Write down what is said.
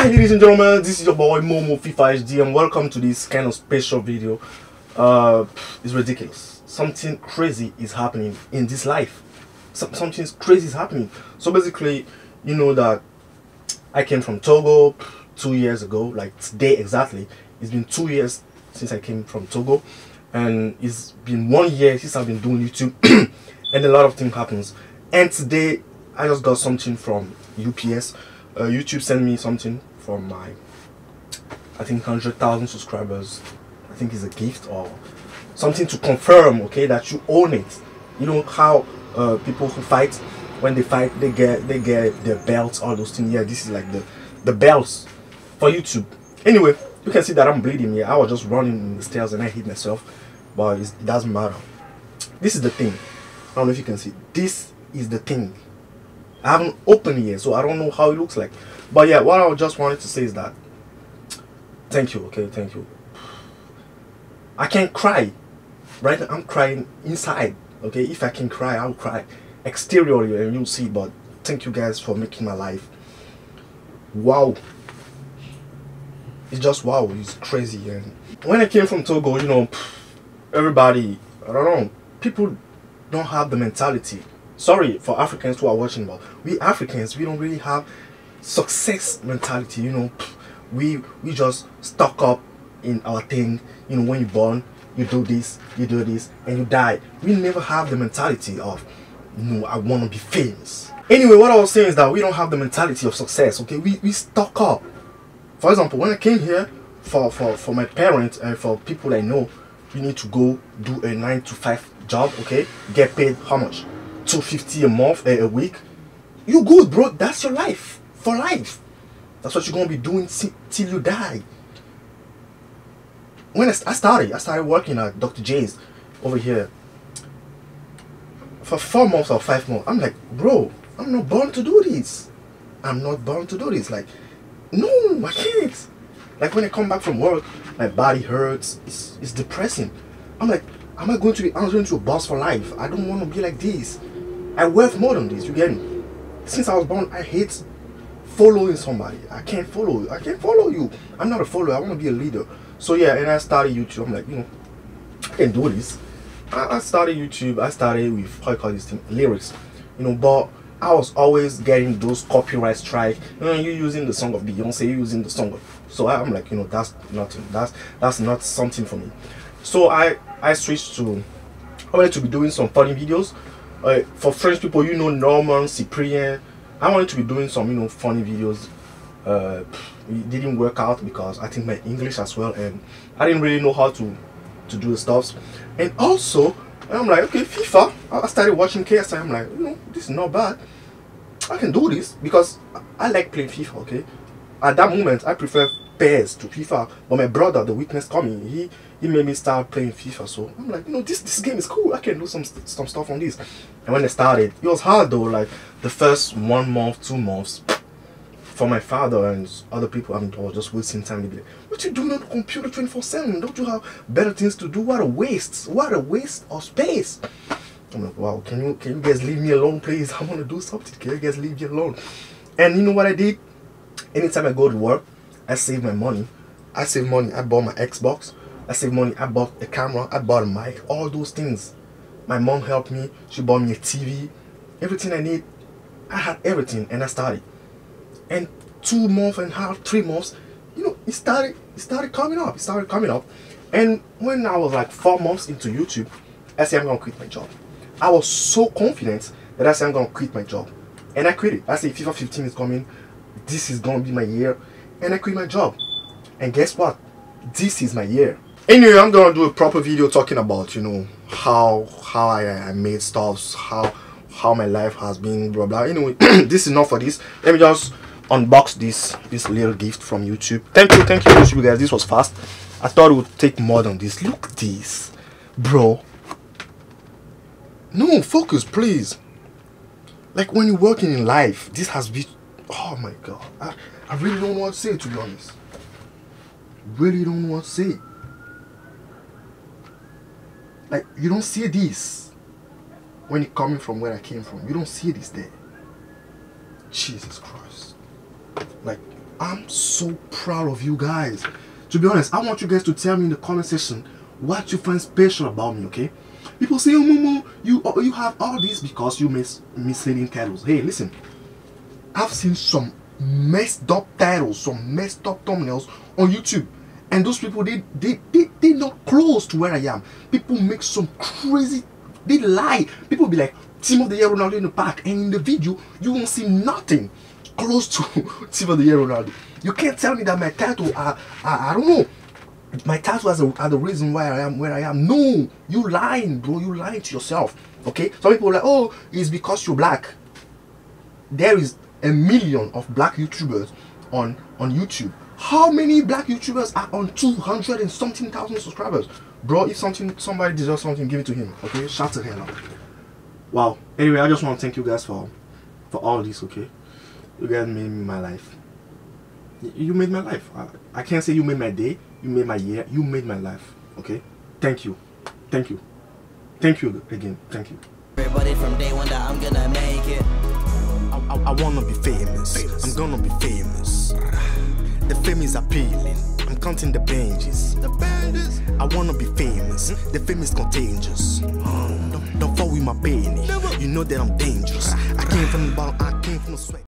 Hi ladies and gentlemen, this is your boy Momo FIFA HD and welcome to this kind of special video. Uh, it's ridiculous. Something crazy is happening in this life. Some, something crazy is happening. So basically, you know that I came from Togo two years ago, like today exactly. It's been two years since I came from Togo and it's been one year since I've been doing YouTube and a lot of things happens. And today I just got something from UPS. Uh, YouTube sent me something from my, I think 100,000 subscribers. I think it's a gift or something to confirm, okay, that you own it. You know how uh, people who fight, when they fight, they get they get their belts, all those things. Yeah, this is like the the belts for YouTube. Anyway, you can see that I'm bleeding here. I was just running in the stairs and I hit myself, but it doesn't matter. This is the thing. I don't know if you can see. This is the thing. I haven't opened yet, so I don't know how it looks like. But yeah, what I just wanted to say is that thank you, okay, thank you. I can't cry. Right I'm crying inside. Okay, if I can cry, I'll cry exteriorly and you'll see. But thank you guys for making my life. Wow. It's just wow, it's crazy. And when I came from Togo, you know, everybody, I don't know, people don't have the mentality sorry for Africans who are watching, but we Africans we don't really have success mentality. You know, we we just stuck up in our thing. You know, when you're born, you do this, you do this, and you die. We never have the mentality of, know, I want to be famous. Anyway, what I was saying is that we don't have the mentality of success. Okay, we we stuck up. For example, when I came here for for for my parents and for people I know, you need to go do a nine to five job. Okay, get paid how much? 250 a month a, a week you good bro that's your life for life. That's what you're gonna be doing till you die. When I, I started i started working at dr j's over here. For four months or five months i'm like bro i'm not born to do this. I'm not born to do this. Like no i can't. Like when i come back from work my body hurts. It's, it's depressing. I'm like am i going to be answering to a boss for life? I don't want to be like this. I worth more than this, you get me? Since I was born, I hate following somebody. I can't follow. I can't follow you. I'm not a follower. I want to be a leader. So yeah, and I started YouTube. I'm like, you know, I can do this. I, I started YouTube. I started with how you call this thing lyrics, you know, but I was always getting those copyright strike. You know, you using the song of Beyonce, you using the song of. So I'm like, you know, that's nothing. That's that's not something for me. So I I switched to. I wanted to be doing some funny videos uh, for French people, you know Norman, Cyprien. I wanted to be doing some, you know, funny videos. Uh, it didn't work out because I think my English as well, and I didn't really know how to to do the stuffs. And also, I'm like, okay, FIFA. I started watching KSI. I'm like, you know, this is not bad. I can do this because I like playing FIFA. Okay, at that moment, I prefer PES to FIFA. But my brother, the witness coming, he he made me start playing FIFA. So I'm like, you know, this this game is cool. I can do some some stuff on this. And when I started, it was hard though. Like the first one month, two months, for my father and other people, I, mean, I was just wasting time. Like, what you doing on the computer 24/7? Don't you have better things to do? What a waste! What a waste of space! I'm like, wow, can you can you guys leave me alone, please? I want to do something. Can you guys leave me alone? And you know what I did? Anytime I go to work, I save my money. I save money. I bought my Xbox. I saved money. I bought a camera. I bought a mic. All those things. My mom helped me. She bought me a TV. Everything I need. I had everything and I started. And two months and half, three months, you know, it started it started coming up. It started coming up. And when I was like four months into YouTube, I said I'm gonna quit my job. I was so confident that I said I'm gonna quit my job. And I quit it. I said FIFA 15 is coming. This is gonna be my year. And I quit my job. And guess what? This is my year anyway i'm gonna do a proper video talking about you know how how i, I made stuffs how how my life has been blah blah. Anyway this is not for this. Let me just unbox this this little gift from youtube. Thank you thank you youtube guys. This was fast. I thought it would take more than this. Look this bro. No focus please. Like when you're working in life this has been oh my god. I, I really don't what to say to be honest. Really don't what to say. Like you don't see this when you're coming from where I came from. You don't see this there. Jesus Christ. Like I'm so proud of you guys. To be honest, I want you guys to tell me in the comment section what you find special about me, okay? People say, oh, Mumu, you, oh, you have all this because you miss misleading titles. Hey, listen, I've seen some messed up titles, some messed up thumbnails on YouTube. And those people, they, they, they, they not close to where I am. People make some crazy, they lie. People be like, Team of the Year Ronaldo in the park. And in the video, you won't see nothing close to Team of the Year Ronaldo. You can't tell me that my title, I, I, I don't know, my are, are the reason why I am where I am. No, you lying, bro. You lying to yourself. Okay. Some people are like, oh, it's because you're black. There is a million of black YouTubers on on YouTube. How many black YouTubers are on 200 and something thousand subscribers? Bro, if something somebody deserves something, give it to him. Okay, shout to him. Wow. Anyway, I just want to thank you guys for for all this. Okay, you guys made my life. You made my life. I, I can't say you made my day you made my year. You made my life. Okay? Thank you. Thank you. Thank you again. Thank you. Everybody from day one that I'm gonna make it. I, I, I wanna be famous. famous. I'm gonna be famous. The fame is appealing. I'm counting the benches. The benches. I wanna be famous. Hmm? The fame is contagious. Oh, don't, don't fall with my penny. You know that I'm dangerous. I came from the bottom. I came from the sweat.